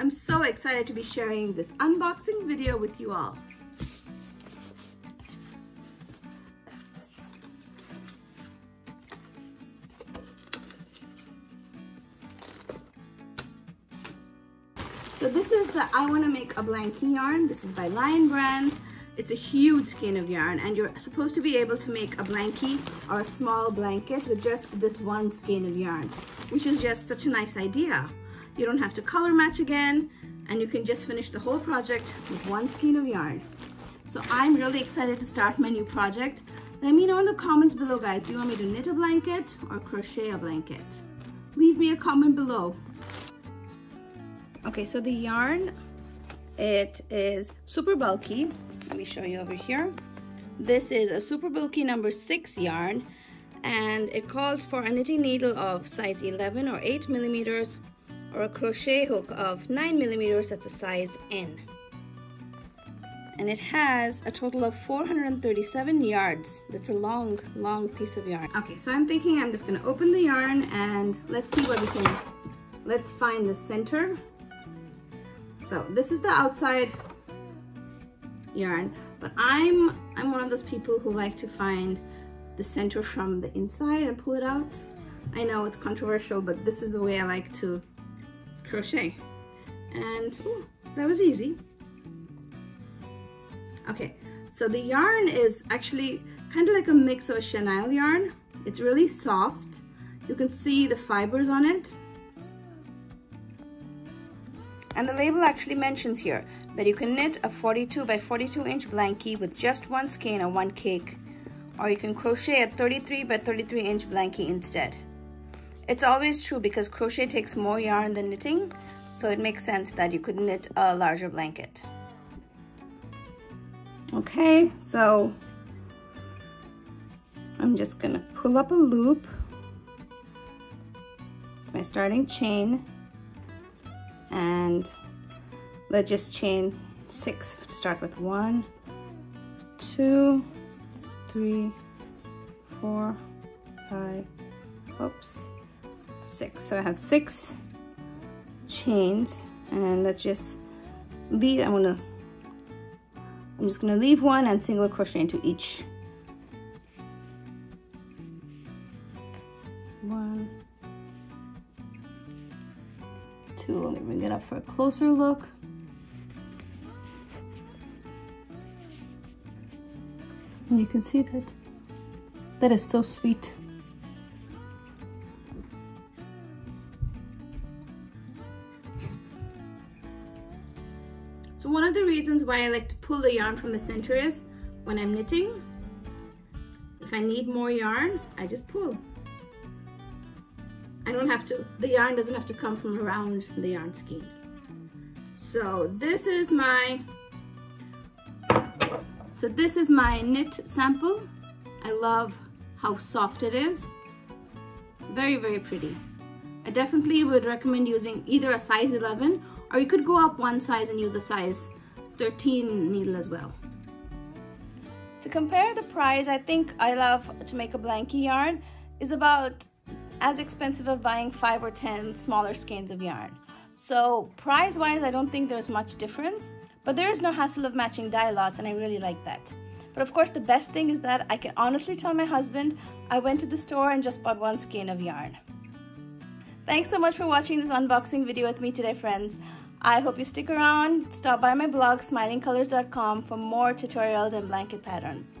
I'm so excited to be sharing this unboxing video with you all. So this is the I Want to Make a Blankie yarn. This is by Lion Brand. It's a huge skein of yarn and you're supposed to be able to make a blankie or a small blanket with just this one skein of yarn, which is just such a nice idea. You don't have to color match again and you can just finish the whole project with one skein of yarn. So I'm really excited to start my new project. Let me know in the comments below guys, do you want me to knit a blanket or crochet a blanket? Leave me a comment below. Okay, so the yarn, it is super bulky. Let me show you over here. This is a super bulky number six yarn and it calls for a knitting needle of size 11 or 8 millimeters or a crochet hook of 9 millimeters at the size N. And it has a total of 437 yards. That's a long, long piece of yarn. Okay, so I'm thinking I'm just gonna open the yarn and let's see what we can, let's find the center so this is the outside yarn, but I'm, I'm one of those people who like to find the center from the inside and pull it out. I know it's controversial, but this is the way I like to crochet. And ooh, that was easy. Okay, so the yarn is actually kind of like a mix of a chenille yarn. It's really soft. You can see the fibers on it. And the label actually mentions here that you can knit a 42 by 42 inch blankie with just one skein or one cake, or you can crochet a 33 by 33 inch blankie instead. It's always true because crochet takes more yarn than knitting, so it makes sense that you could knit a larger blanket. Okay, so I'm just gonna pull up a loop, my starting chain, and let's just chain six to start with one two three four five oops six so I have six chains and let's just leave I'm gonna I'm just gonna leave one and single crochet into each one two. Let me bring it up for a closer look. And you can see that. That is so sweet. So one of the reasons why I like to pull the yarn from the center is when I'm knitting, if I need more yarn, I just pull. I don't have to, the yarn doesn't have to come from around the yarn skein. So this is my, so this is my knit sample. I love how soft it is. Very, very pretty. I definitely would recommend using either a size 11 or you could go up one size and use a size 13 needle as well. To compare the price, I think I love to make a blankie yarn is about as expensive of buying five or 10 smaller skeins of yarn. So price wise, I don't think there's much difference, but there is no hassle of matching dye lots and I really like that. But of course, the best thing is that I can honestly tell my husband I went to the store and just bought one skein of yarn. Thanks so much for watching this unboxing video with me today, friends. I hope you stick around, stop by my blog smilingcolors.com for more tutorials and blanket patterns.